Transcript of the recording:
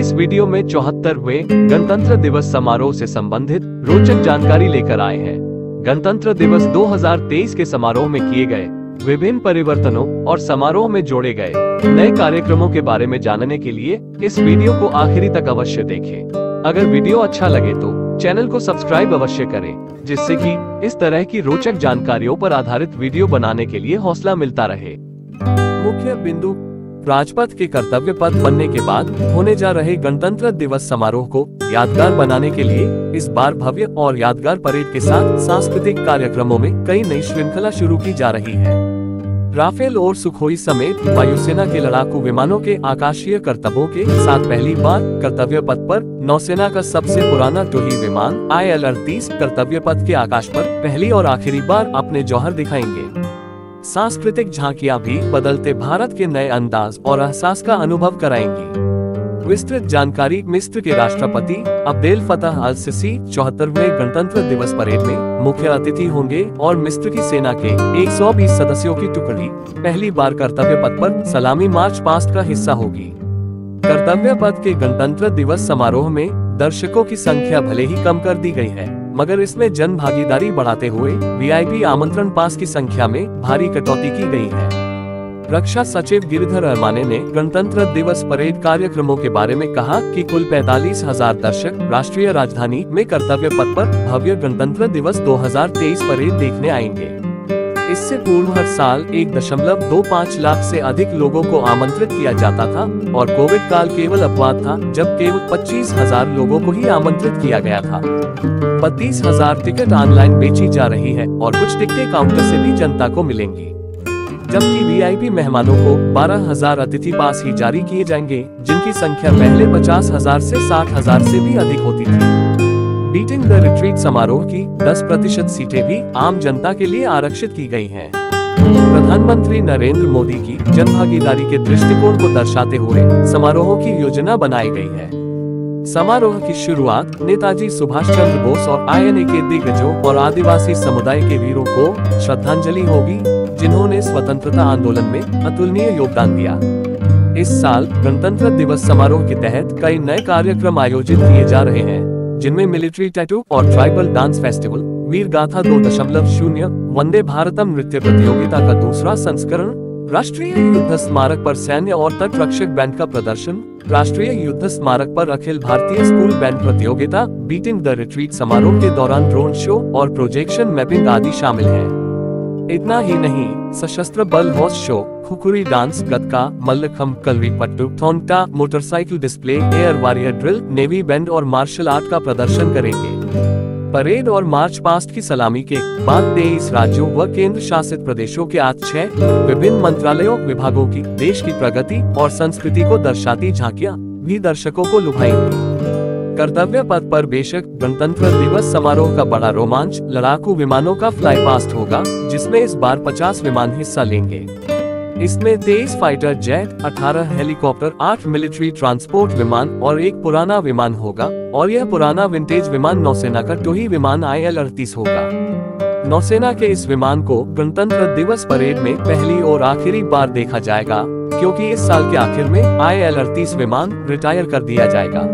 इस वीडियो में चौहत्तरवे गणतंत्र दिवस समारोह से संबंधित रोचक जानकारी लेकर आए हैं गणतंत्र दिवस 2023 के समारोह में किए गए विभिन्न परिवर्तनों और समारोह में जोड़े गए नए कार्यक्रमों के बारे में जानने के लिए इस वीडियो को आखिरी तक अवश्य देखें। अगर वीडियो अच्छा लगे तो चैनल को सब्सक्राइब अवश्य करें, जिससे कि इस तरह की रोचक जानकारियों पर आधारित वीडियो बनाने के लिए हौसला मिलता रहे मुख्य बिंदु राजपथ के कर्तव्य पथ बनने के बाद होने जा रहे गणतंत्र दिवस समारोह को यादगार बनाने के लिए इस बार भव्य और यादगार परेड के साथ सांस्कृतिक कार्यक्रमों में कई नई श्रृंखला शुरू की जा रही है। राफेल और सुखोई समेत वायुसेना के लड़ाकू विमानों के आकाशीय कर्तव्यों के साथ पहली बार कर्तव्य पथ पर नौसेना का सबसे पुराना टोही विमान आई एल अड़तीस कर्तव्य पथ के आकाश पर पहली और आखिरी बार अपने जौहर दिखाएँगे। सांस्कृतिक झांकियाँ भी बदलते भारत के नए अंदाज और एहसास का अनुभव कराएँगी। विस्तृत जानकारी मिस्र के राष्ट्रपति अब्देल फतह अल सिसी चौहत्तरवे गणतंत्र दिवस परेड में मुख्य अतिथि होंगे और मिस्र की सेना के 120 सदस्यों की टुकड़ी पहली बार कर्तव्य पथ पर सलामी मार्च पास्ट का हिस्सा होगी। कर्तव्य पथ के गणतंत्र दिवस समारोह में दर्शकों की संख्या भले ही कम कर दी गई है, मगर इसमें जन भागीदारी बढ़ाते हुए वीआईपी आमंत्रण पास की संख्या में भारी कटौती की गई है। रक्षा सचिव गिरिधर अरमाने ने गणतंत्र दिवस परेड कार्यक्रमों के बारे में कहा कि कुल पैतालीस हज़ार दर्शक राष्ट्रीय राजधानी में कर्तव्य पथ पर भव्य गणतंत्र दिवस 2023 परेड देखने आएँगे। इससे पूर्व हर साल एक दशमलव दो पाँच लाख से अधिक लोगों को आमंत्रित किया जाता था और कोविड काल केवल अपवाद था, जब केवल पच्चीस हज़ार लोगों को ही आमंत्रित किया गया था। बत्तीस हज़ार टिकट ऑनलाइन बेची जा रही है और कुछ टिकटें काउंटर से भी जनता को मिलेंगी। जबकि वीआईपी मेहमानों को बारह हज़ार अतिथि पास ही जारी किए जाएँगे, जिनकी संख्या पहले पचास हज़ार से साठ हज़ार से भी अधिक होती थी। बीटिंग द रिट्रीट समारोह की 10 प्रतिशत सीटें भी आम जनता के लिए आरक्षित की गई हैं। प्रधानमंत्री नरेंद्र मोदी की जन भागीदारी के दृष्टिकोण को दर्शाते हुए समारोहों की योजना बनाई गई है। समारोह की शुरुआत नेताजी सुभाष चंद्र बोस और आईएनए के दिग्गजों और आदिवासी समुदाय के वीरों को श्रद्धांजलि होगी, जिन्होंने स्वतंत्रता आंदोलन में अतुलनीय योगदान दिया। इस साल गणतंत्र दिवस समारोह के तहत कई नए कार्यक्रम आयोजित किए जा रहे हैं। जिनमें मिलिट्री टैटू और tribal dance festival, Veer Gatha दो दशमलव शून्य, वंदे भारतम नृत्य प्रतियोगिता का दूसरा संस्करण, राष्ट्रीय युद्ध स्मारक पर सैन्य और तट रक्षक बैंड का प्रदर्शन, राष्ट्रीय युद्ध स्मारक पर अखिल भारतीय स्कूल बैंड प्रतियोगिता, बीटिंग द रिट्रीट समारोह के दौरान ड्रोन शो और प्रोजेक्शन मैपिंग आदि शामिल है। इतना ही नहीं, सशस्त्र बल horse show. Khukuri dance gatka mallakhamb kalari pattu thangta motorcycle display air warrior drill navy band और मार्शल आर्ट का प्रदर्शन करेंगे। परेड और मार्च पास्ट की सलामी के बाद तेईस राज्यों व केंद्र शासित प्रदेशों के आज छह विभिन्न मंत्रालयों, विभागों की, देश की प्रगति और संस्कृति को दर्शाती झांकियाँ भी दर्शकों को लुभाएँगी। कर्तव्य पथ पर बेशक गणतंत्र दिवस समारोह का बड़ा रोमांच, लड़ाकू विमानों का फ्लाई पास्ट होगा, जिसमें इस बार 50 विमान हिस्सा लेंगे। इसमें तेईस fighter jet 18 helicopter 8 military transport विमान और एक पुराना विमान होगा, और यह पुराना विंटेज विमान नौसेना का टोही विमान आई एल अड़तीस होगा। नौसेना के इस विमान को गणतंत्र दिवस परेड में पहली और आखिरी बार देखा जाएगा, क्योंकि इस साल के आखिर में आई एल अड़तीस विमान रिटायर कर दिया जाएगा।